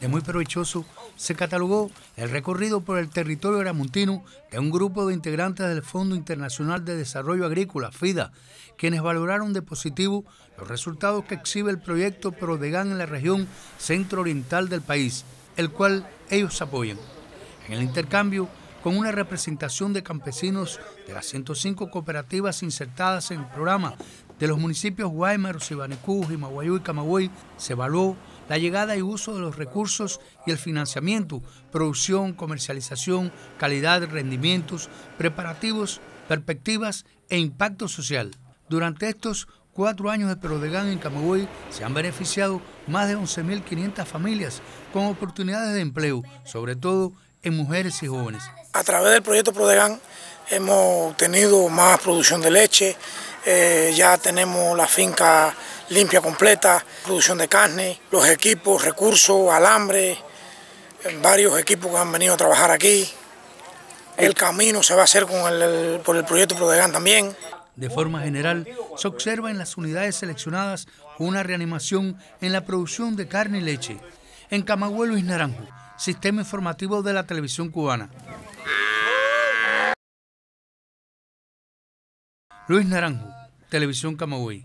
De muy provechoso se catalogó el recorrido por el territorio gramontino de un grupo de integrantes del Fondo Internacional de Desarrollo Agrícola, FIDA, quienes valoraron de positivo los resultados que exhibe el proyecto Prodegan en la región centro-oriental del país, el cual ellos apoyan. En el intercambio, con una representación de campesinos de las 105 cooperativas insertadas en el programa de los municipios Guaymaros, Ibanicú, Jimaguayú y Camagüey, se evaluó la llegada y uso de los recursos y el financiamiento, producción, comercialización, calidad, rendimientos, preparativos, perspectivas e impacto social. Durante estos cuatro años de Prodegan en Camagüey se han beneficiado más de 11.500 familias con oportunidades de empleo, sobre todo en mujeres y jóvenes. A través del proyecto Prodegan hemos tenido más producción de leche, eh, ya tenemos la finca limpia completa, producción de carne, los equipos, recursos, alambre, varios equipos que han venido a trabajar aquí. El camino se va a hacer con el, por el proyecto Prodegan también. De forma general, se observa en las unidades seleccionadas una reanimación en la producción de carne y leche. En Camagüey, Luis Naranjo, Sistema Informativo de la Televisión Cubana. Luis Naranjo, Televisión Camagüey.